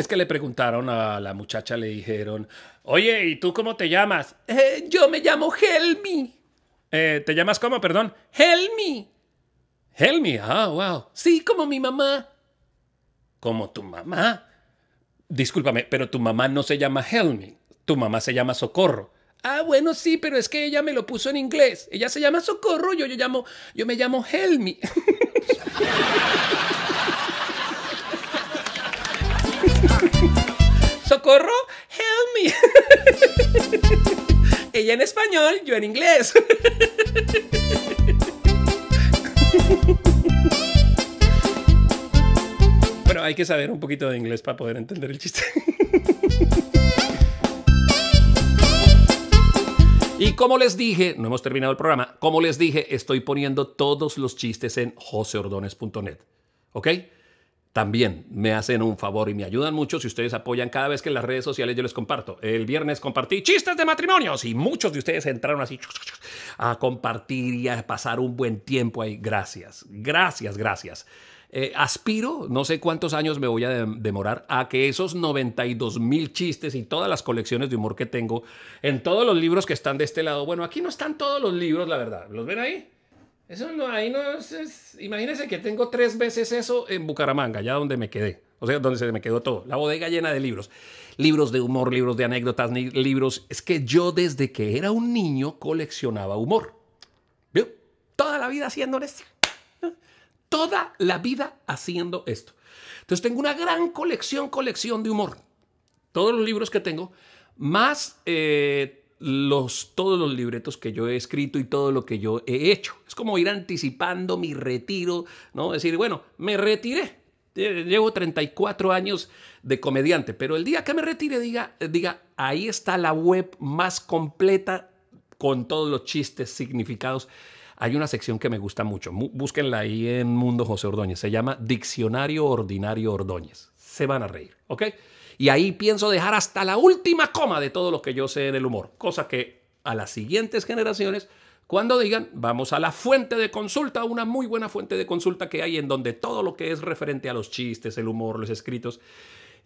Es que le preguntaron a la muchacha, le dijeron, oye, ¿y tú cómo te llamas? "Eh, yo me llamo Helmi. "Eh, ¿Te llamas cómo, perdón? Helmi. Helmi, ah, wow. Sí, como mi mamá. ¿Como tu mamá? Discúlpame, pero tu mamá no se llama Helmi. Tu mamá se llama Socorro. Ah, bueno, sí, pero es que ella me lo puso en inglés. Ella se llama Socorro, yo, yo, llamo, yo me llamo Helmi. Socorro, help me. Ella en español, yo en inglés. Bueno, hay que saber un poquito de inglés para poder entender el chiste. Y como les dije, no hemos terminado el programa, como les dije, estoy poniendo todos los chistes en joseordones.net. ¿Ok? También me hacen un favor y me ayudan mucho si ustedes apoyan cada vez que en las redes sociales yo les comparto. El viernes compartí chistes de matrimonios y muchos de ustedes entraron así a compartir y a pasar un buen tiempo ahí. Gracias, gracias, gracias. Eh, aspiro, no sé cuántos años me voy a de- demorar, a que esos 92 mil chistes y todas las colecciones de humor que tengo en todos los libros que están de este lado. Bueno, aquí no están todos los libros, la verdad. ¿Los ven ahí? Eso no, ahí no es, es- Imagínense que tengo tres veces eso en Bucaramanga, ya donde me quedé. O sea, donde se me quedó todo. La bodega llena de libros. Libros de humor, libros de anécdotas, libros. Es que yo desde que era un niño coleccionaba humor. ¿Vio? Toda la vida haciendo esto. Toda la vida haciendo esto. Entonces tengo una gran colección, colección de humor. Todos los libros que tengo, más eh, los, todos los libretos que yo he escrito y todo lo que yo he hecho. Es como ir anticipando mi retiro, ¿no? Decir, bueno, me retiré. Eh, Llevo 34 años de comediante, pero el día que me retire diga, diga, ahí está la web más completa con todos los chistes, significados. Hay una sección que me gusta mucho. Mu- Búsquenla ahí en Mundo José Ordóñez. Se llama Diccionario Ordinario Ordóñez. Se van a reír, ¿ok? Y ahí pienso dejar hasta la última coma de todo lo que yo sé del humor. Cosa que a las siguientes generaciones, cuando digan, vamos a la fuente de consulta, una muy buena fuente de consulta que hay en donde todo lo que es referente a los chistes, el humor, los escritos,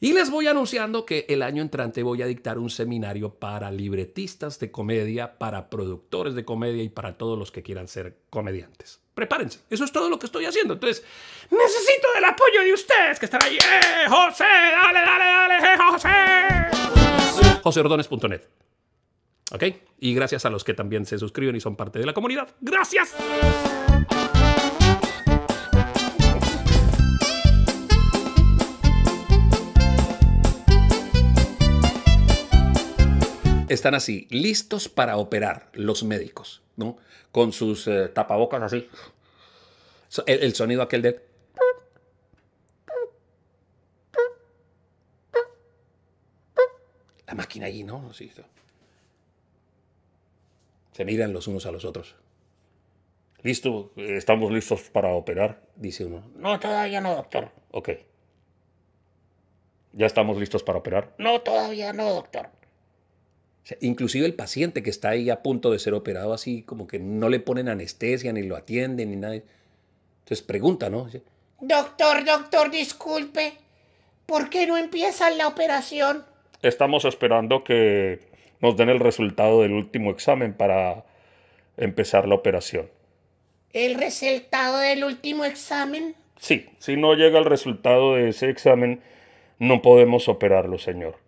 y les voy anunciando que el año entrante voy a dictar un seminario para libretistas de comedia, para productores de comedia y para todos los que quieran ser comediantes. Prepárense, eso es todo lo que estoy haciendo. Entonces, necesito del apoyo de ustedes que están ahí. ¡Eh, José! ¡Dale, dale, dale! ¡Eh, José! joseordones.net. ¿Ok? Y gracias a los que también se suscriben y son parte de la comunidad. ¡Gracias! Están así, listos para operar los médicos, ¿no? Con sus eh, tapabocas así. El, sonido aquel de... La máquina ahí, ¿no? Se miran los unos a los otros. Listo, estamos listos para operar, dice uno. No, todavía no, doctor. Ok. ¿Ya estamos listos para operar? No, todavía no, doctor. O sea, inclusive el paciente que está ahí a punto de ser operado así, como que no le ponen anestesia, ni lo atienden, ni nada. Entonces pregunta, ¿no? Dice, Doctor, doctor, disculpe. ¿Por qué no empieza la operación? Estamos esperando que nos den el resultado del último examen para empezar la operación. ¿El resultado del último examen? Sí, si no llega el resultado de ese examen, no podemos operarlo, señor.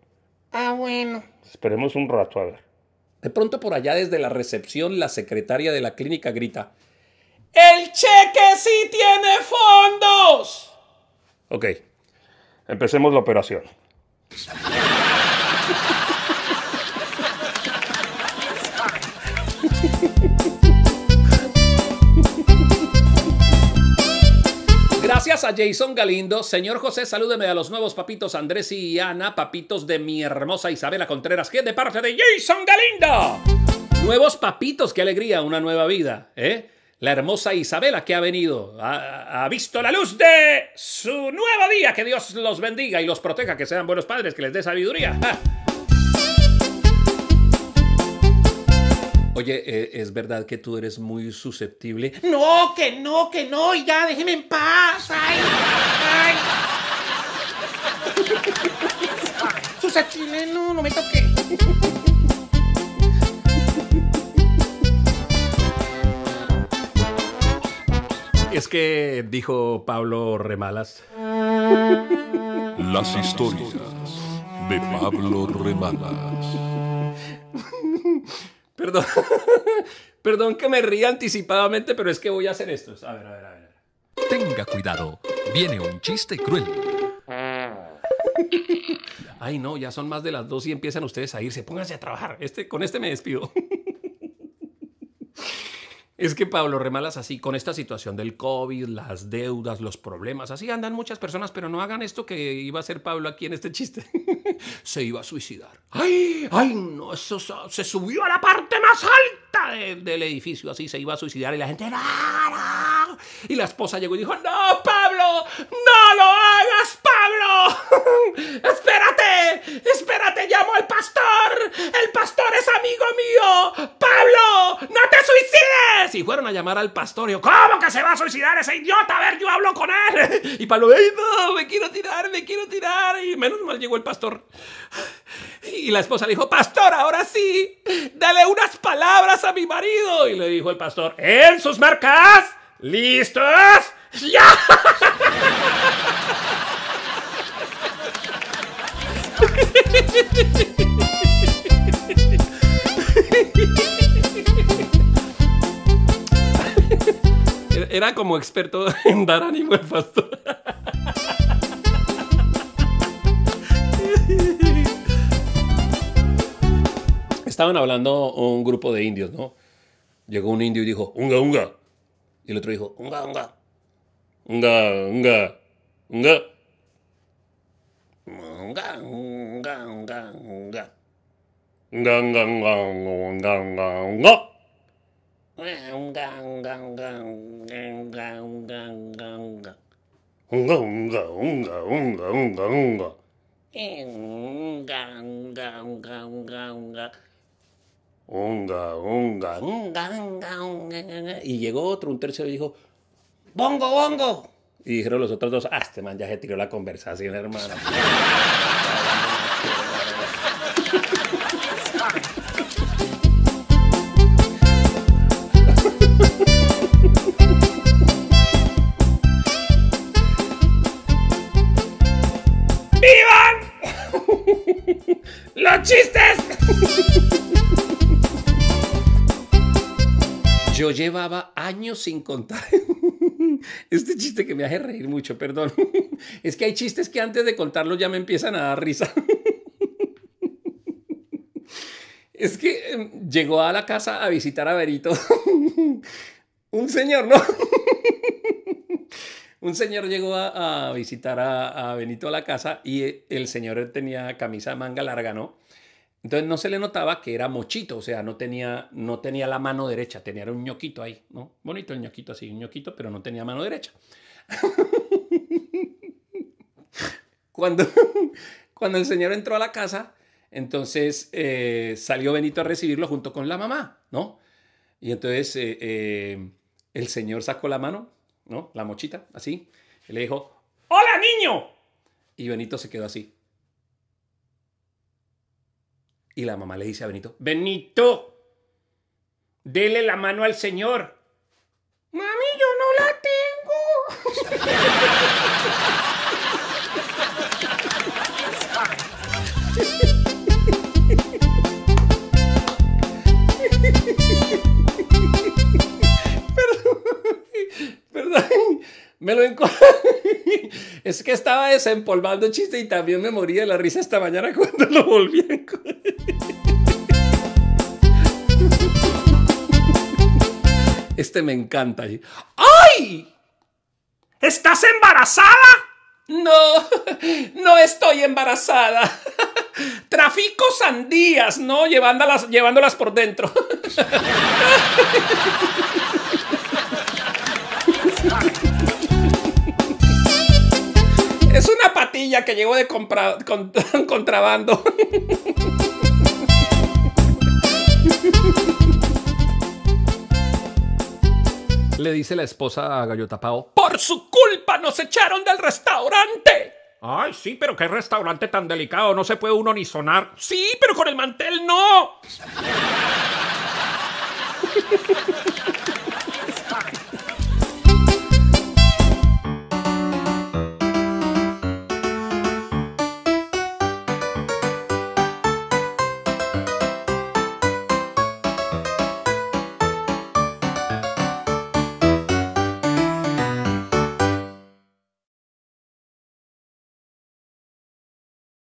Ah, bueno. Esperemos un rato a ver. De pronto por allá desde la recepción la secretaria de la clínica grita, ¡El cheque sí tiene fondos! Ok, empecemos la operación. Gracias a Jason Galindo. Señor José, salúdeme a los nuevos papitos Andrés y Ana, papitos de mi hermosa Isabela Contreras, que de parte de Jason Galindo. Nuevos papitos, qué alegría, una nueva vida, ¿eh? La hermosa Isabela que ha venido, ha, ha visto la luz de su nuevo día. Que Dios los bendiga y los proteja, que sean buenos padres, que les dé sabiduría. ¡Ah! Oye, eh, ¿es verdad que tú eres muy susceptible? No, que no, que no, y ya, déjeme en paz. Ay, ay. me toqué. Es que dijo Pablo Remalas. Las historias de Pablo Remalas. Perdón. Perdón que me ría anticipadamente, pero es que voy a hacer esto. A ver, a ver, a ver. Tenga cuidado, viene un chiste cruel. Ay, no, ya son más de las dos y empiezan ustedes a irse. Pónganse a trabajar. Este, con este me despido. Es que Pablo Remalas así, con esta situación del COVID, las deudas, los problemas, así andan muchas personas, pero no hagan esto que iba a hacer Pablo aquí en este chiste. se iba a suicidar. ¡Ay! ¡Ay! No, eso se subió a la parte más alta de- del edificio, así se iba a suicidar y la gente, ¡No, no! Y la esposa llegó y dijo, ¡No, Pablo! ¡No lo hagas, Pablo! ¡Espérate! ¡Espérate! ¡Llamo al pastor! ¡El pastor es amigo mío! ¡Pablo! ¡No te suicides! Y fueron a llamar al pastor y yo, ¿cómo que se va a suicidar ese idiota? A ver, yo hablo con él. Y Pablo, ¡ay, no! Me quiero tirar, me quiero tirar. Y menos mal llegó el pastor. Y la esposa le dijo, pastor, ahora sí, dale unas palabras a mi marido. Y le dijo el pastor, en sus marcas, listos, ya. Era- como experto en dar ánimo el pastor. Estaban hablando un grupo de indios, ¿no? Llegó un indio y dijo, unga, unga. Y el otro dijo, unga, unga. Unga, unga, unga. Unga, unga, unga, unga. Unga, unga, unga, unga, unga, unga. Unga, unga, unga, unga, unga, unga, unga, unga. Unga, unga, unga, unga. Y llegó otro, un tercero, y dijo, bongo, bongo. Y dijeron los otros dos, ah, este man ya se tiró la conversación, hermano. Yo llevaba años sin contar. Este chiste que me hace reír mucho, perdón. Es que hay chistes que antes de contarlos ya me empiezan a dar risa. Es que em, llegó a la casa a visitar a Berito. Un señor, ¿no? Un señor llegó a, visitar a, a Benito a la casa y eh, el señor tenía camisa de manga larga, ¿no? Entonces no se le notaba que era mochito, o sea, no tenía, no tenía la mano derecha, tenía un ñoquito ahí, ¿no? Bonito el ñoquito así, un ñoquito, pero no tenía mano derecha. cuando, cuando el señor entró a la casa, entonces eh, salió Benito a recibirlo junto con la mamá, ¿no? Y entonces eh, eh, el señor sacó la mano, ¿no? La mochita, así, y le dijo, ¡Hola, niño! Y Benito se quedó así. Y la mamá le dice a Benito, Benito, dele la mano al señor. Mami, yo no la tengo. me lo encontré. Es que estaba desempolvando chiste y también me moría de la risa esta mañana cuando lo volví a encontrar. Este me encanta. ¡Ay! ¿Estás embarazada? No, no estoy embarazada. Trafico sandías, ¿no? Llevándolas, llevándolas por dentro. Es una patilla que llegó de compra, con, contrabando. Le dice la esposa a Gallo Tapao, por su culpa nos echaron del restaurante. Ay, sí, pero qué restaurante tan delicado, no se puede uno ni sonar. Sí, pero con el mantel no.